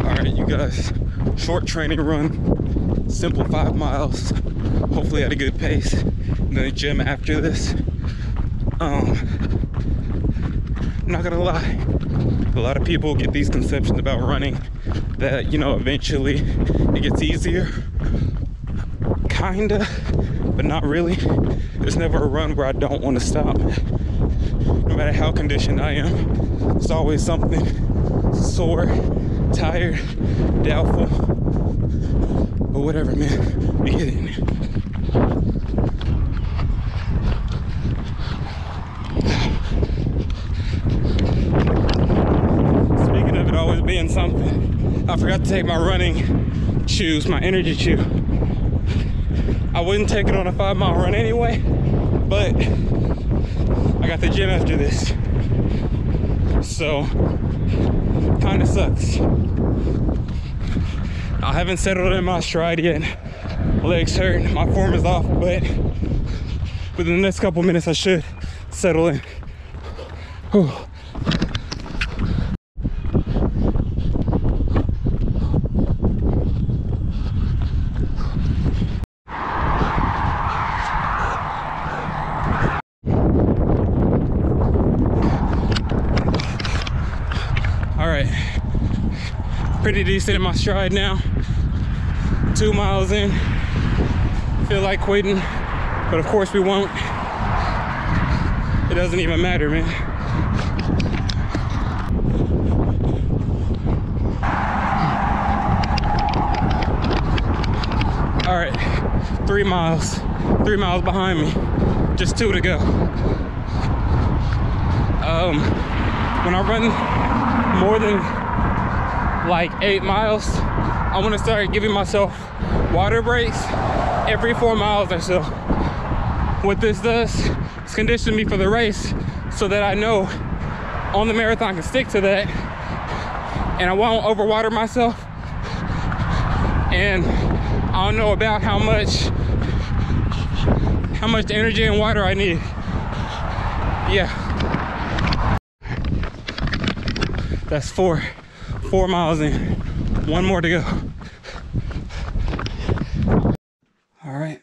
All right, you guys, short training run, simple five miles. Hopefully at a good pace. And then the gym after this. Um, I'm not gonna lie, a lot of people get these conceptions about running that, you know, eventually it gets easier. Kinda, but not really. There's never a run where I don't want to stop. No matter how conditioned I am, it's always something sore, tired, doubtful. But whatever, man, we get it. Speaking of it always being something, I forgot to take my running shoes, my energy shoe. I wouldn't take it on a five mile run anyway, but I got the gym after this. So, kind of sucks. I haven't settled in my stride yet. Legs hurt, my form is off, but within the next couple minutes I should settle in. Whew. All right, pretty decent in my stride now. Two miles in, feel like quitting, but of course we won't. It doesn't even matter, man. All right, three miles, three miles behind me, just two to go. Um, when I run more than like eight miles, I want to start giving myself water breaks every four miles or so. What this does is condition me for the race so that I know on the marathon I can stick to that and I won't overwater myself. And I don't know about how much how much energy and water I need. Yeah. That's four, four miles in. One more to go. All right,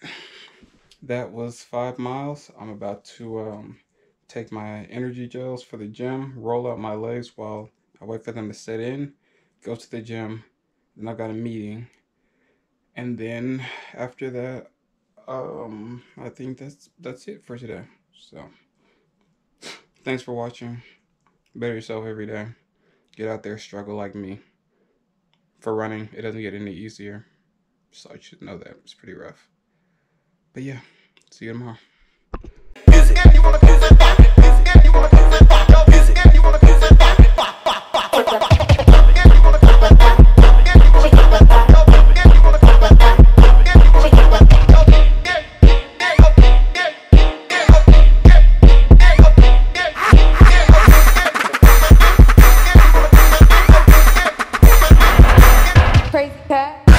that was five miles. I'm about to um, take my energy gels for the gym, roll out my legs while I wait for them to set in, go to the gym. Then I've got a meeting, and then after that, um, I think that's that's it for today. So, thanks for watching. Better yourself every day get out there, struggle like me. For running, it doesn't get any easier. So I should know that. It's pretty rough. But yeah, see you tomorrow. crazy cat.